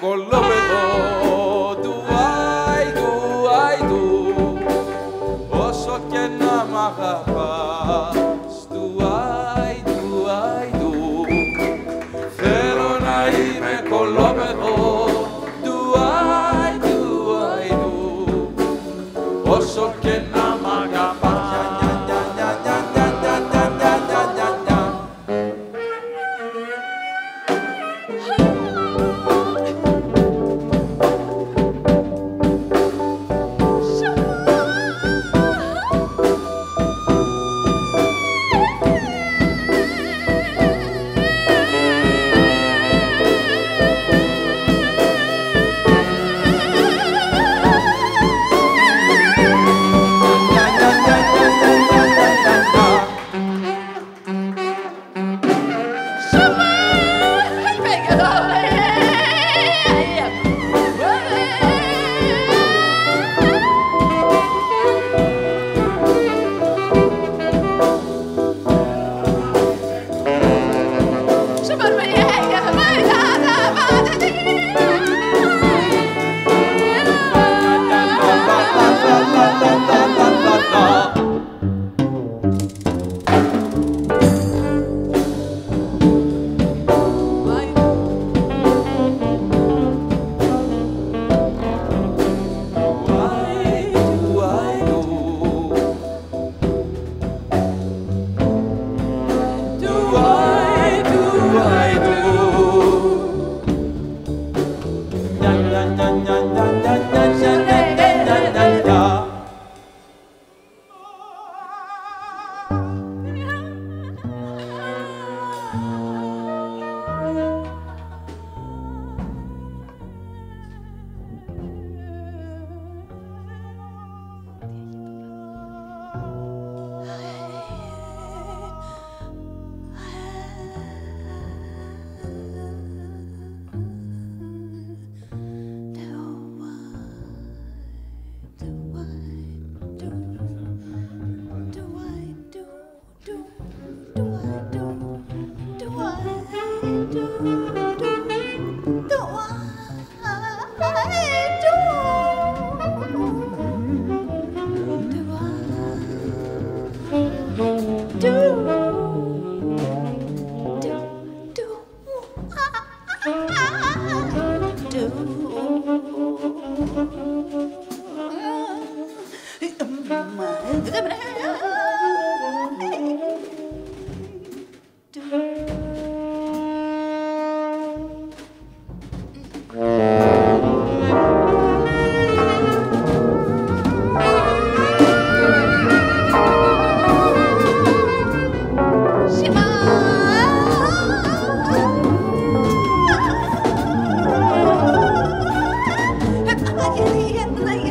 κολόπεδο του Άιντου, Άιντου, όσο και να μ' αγαπάς.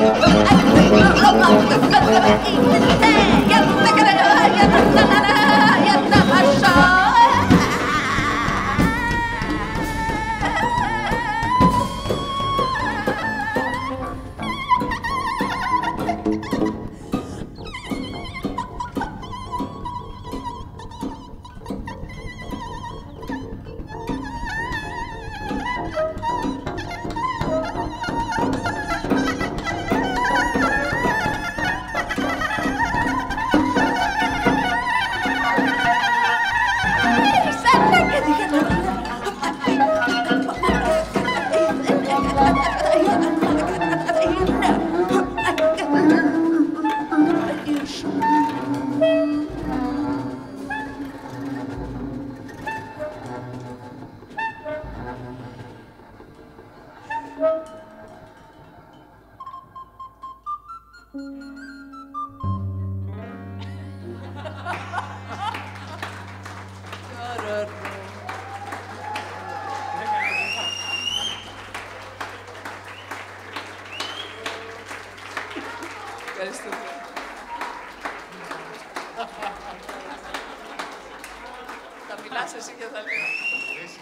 Vâng, anh Thủy Ngọc Lộc, đừng cần các bạn ý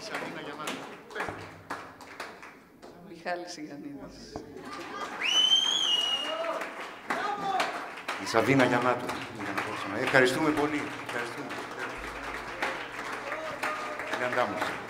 Σιανίνα Γιαννάκη. Μιχάλης Γιαννίδης. Η Σαβίνα Γιαννάτου. Ε, ευχαριστούμε πολύ. Ευχαριστούμε. Ευχαριστούμε.